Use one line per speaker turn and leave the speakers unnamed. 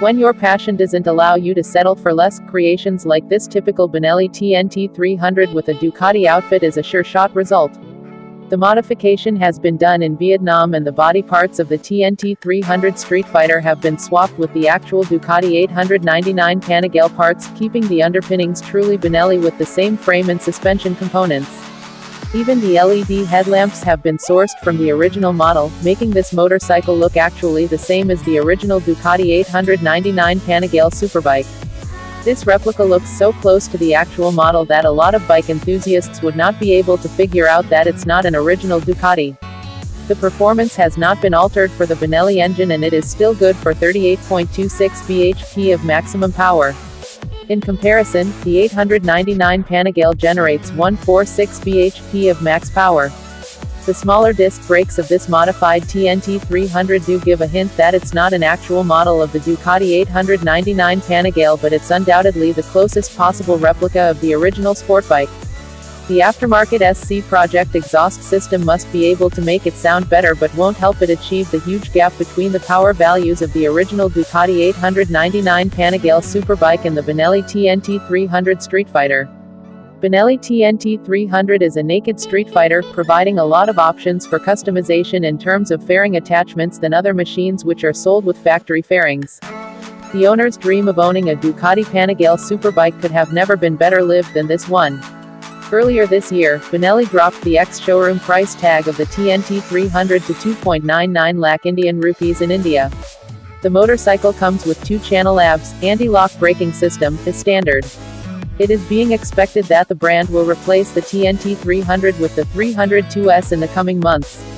When your passion doesn't allow you to settle for less, creations like this typical Benelli TNT 300 with a Ducati outfit is a sure shot result. The modification has been done in Vietnam and the body parts of the TNT 300 Street Fighter have been swapped with the actual Ducati 899 Panigale parts, keeping the underpinnings truly Benelli with the same frame and suspension components. Even the LED headlamps have been sourced from the original model, making this motorcycle look actually the same as the original Ducati 899 Panigale Superbike. This replica looks so close to the actual model that a lot of bike enthusiasts would not be able to figure out that it's not an original Ducati. The performance has not been altered for the Benelli engine and it is still good for 38.26 bhp of maximum power. In comparison, the 899 Panigale generates 146 bhp of max power. The smaller disc brakes of this modified TNT 300 do give a hint that it's not an actual model of the Ducati 899 Panigale but it's undoubtedly the closest possible replica of the original sport bike. The aftermarket SC Project exhaust system must be able to make it sound better but won't help it achieve the huge gap between the power values of the original Ducati 899 Panigale Superbike and the Benelli TNT 300 Street Fighter. Benelli TNT 300 is a naked street fighter, providing a lot of options for customization in terms of fairing attachments than other machines which are sold with factory fairings. The owner's dream of owning a Ducati Panigale Superbike could have never been better lived than this one. Earlier this year, Benelli dropped the ex-showroom price tag of the TNT 300 to 2.99 lakh Indian rupees in India. The motorcycle comes with two channel ABS, anti-lock braking system, as standard. It is being expected that the brand will replace the TNT 300 with the 302S in the coming months.